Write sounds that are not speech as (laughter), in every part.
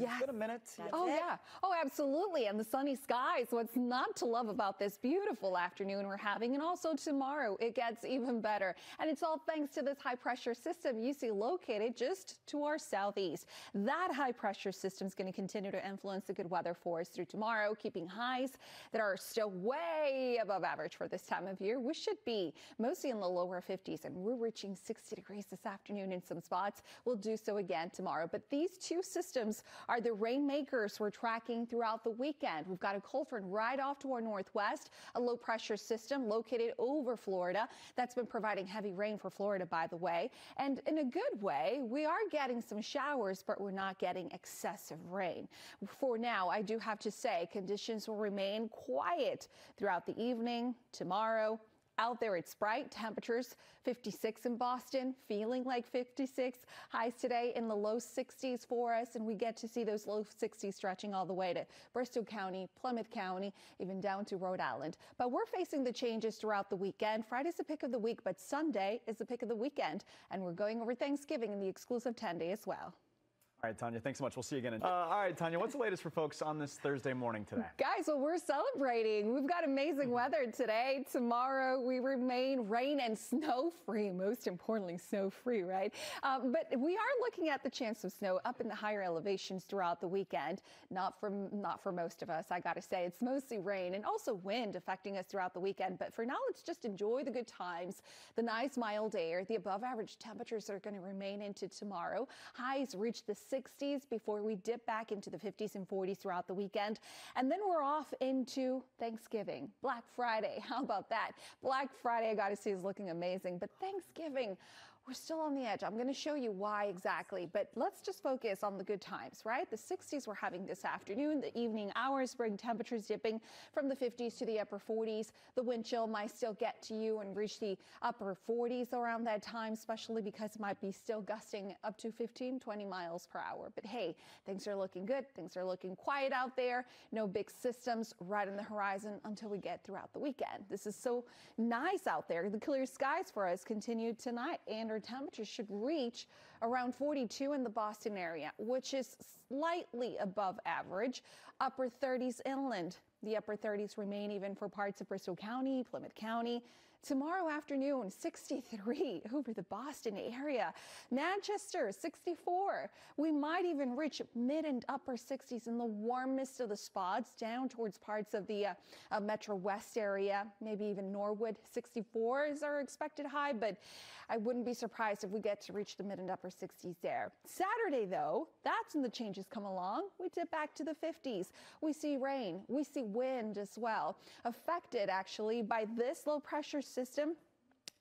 Yes. It's been a minute. That's oh, it. yeah. Oh, absolutely. And the sunny skies. What's not to love about this beautiful afternoon we're having? And also tomorrow, it gets even better. And it's all thanks to this high pressure system you see located just to our southeast. That high pressure system is going to continue to influence the good weather for us through tomorrow, keeping highs that are still way above average for this time of year. We should be mostly in the lower 50s, and we're reaching 60 degrees this afternoon in some spots. We'll do so again tomorrow. But these two systems are the rainmakers we're tracking throughout the weekend. We've got a cold front right off to our northwest, a low pressure system located over Florida that's been providing heavy rain for Florida, by the way. And in a good way, we are getting some showers, but we're not getting excessive rain. For now, I do have to say conditions will remain quiet throughout the evening, tomorrow, out there, it's bright. Temperatures 56 in Boston, feeling like 56. Highs today in the low 60s for us, and we get to see those low 60s stretching all the way to Bristol County, Plymouth County, even down to Rhode Island. But we're facing the changes throughout the weekend. Friday's the pick of the week, but Sunday is the pick of the weekend, and we're going over Thanksgiving in the exclusive 10 day as well. All right, Tania, thanks so much. We'll see you again. In- uh, all right, Tania, what's the latest for folks on this Thursday morning today? Guys, well, we're celebrating. We've got amazing weather today. Tomorrow, we remain rain and snow free. Most importantly, snow free, right? Um, but we are looking at the chance of snow up in the higher elevations throughout the weekend. Not for, not for most of us, I got to say. It's mostly rain and also wind affecting us throughout the weekend. But for now, let's just enjoy the good times, the nice mild air, the above average temperatures are going to remain into tomorrow. Highs reach the 60s before we dip back into the 50s and 40s throughout the weekend. And then we're off into Thanksgiving, Black Friday. (laughs) How about that? Black Friday, I got to say, is looking amazing. But Thanksgiving, we're still on the edge. I'm going to show you why exactly, but let's just focus on the good times, right? The 60s we're having this afternoon. The evening hours bring temperatures dipping from the 50s to the upper 40s. The wind chill might still get to you and reach the upper 40s around that time, especially because it might be still gusting up to 15, 20 miles per hour. But hey, things are looking good. Things are looking quiet out there. No big systems right on the horizon until we get throughout the weekend. This is so nice out there. The clear skies for us continue tonight and our temperatures should reach around 42 in the Boston area, which is slightly above average. Upper 30s inland. The upper 30s remain even for parts of Bristol County, Plymouth County. Tomorrow afternoon, 63 (laughs) over the Boston area. Manchester, 64. We might even reach mid and upper 60s in the warmest of the spots down towards parts of the uh, uh, Metro West area, maybe even Norwood. 64 is our expected high, but I wouldn't be surprised if we get to reach the mid and upper 60s there. Saturday, though, that's when the changes come along. We dip back to the 50s. We see rain. We see wind as well, affected actually by this low pressure system.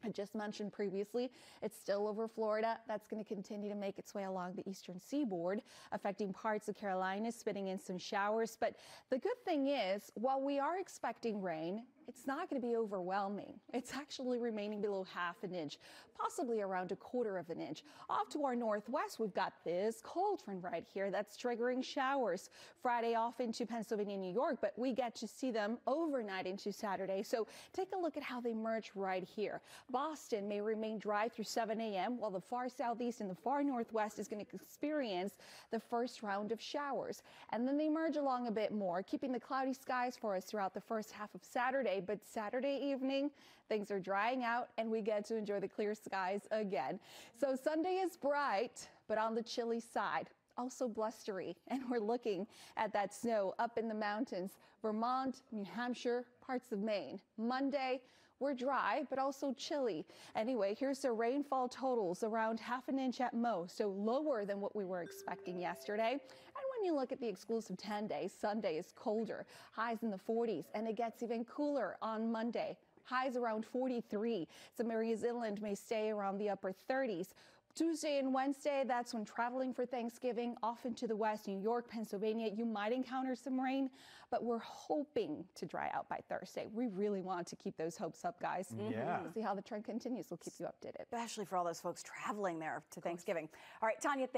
I just mentioned previously, it's still over Florida. That's going to continue to make its way along the eastern seaboard, affecting parts of Carolina, spitting in some showers. But the good thing is, while we are expecting rain, it's not going to be overwhelming. It's actually remaining below half an inch, possibly around a quarter of an inch. Off to our northwest, we've got this cold front right here that's triggering showers Friday off into Pennsylvania, New York, but we get to see them overnight into Saturday. So take a look at how they merge right here. Boston may remain dry through 7 a.m., while the far southeast and the far northwest is going to experience the first round of showers. And then they merge along a bit more, keeping the cloudy skies for us throughout the first half of Saturday but Saturday evening, things are drying out and we get to enjoy the clear skies again. So Sunday is bright, but on the chilly side also blustery. (laughs) And we're looking at that snow up in the mountains, Vermont, New Hampshire, parts of Maine. Monday, we're dry, but also chilly. Anyway, here's the rainfall totals around half an inch at most, so lower than what we were expecting yesterday. And you look at the exclusive 10 days, Sunday is colder, highs in the 40s, and it gets even cooler on Monday highs around 43. Some areas inland may stay around the upper 30s. Tuesday and Wednesday, that's when traveling for Thanksgiving off into the west, New York, Pennsylvania, you might encounter some rain, but we're hoping to dry out by Thursday. We really want to keep those hopes up, guys. Mm-hmm. Yeah. We'll see how the trend continues. We'll keep you updated. Especially for all those folks traveling there to Thanksgiving. All right, Tania, thank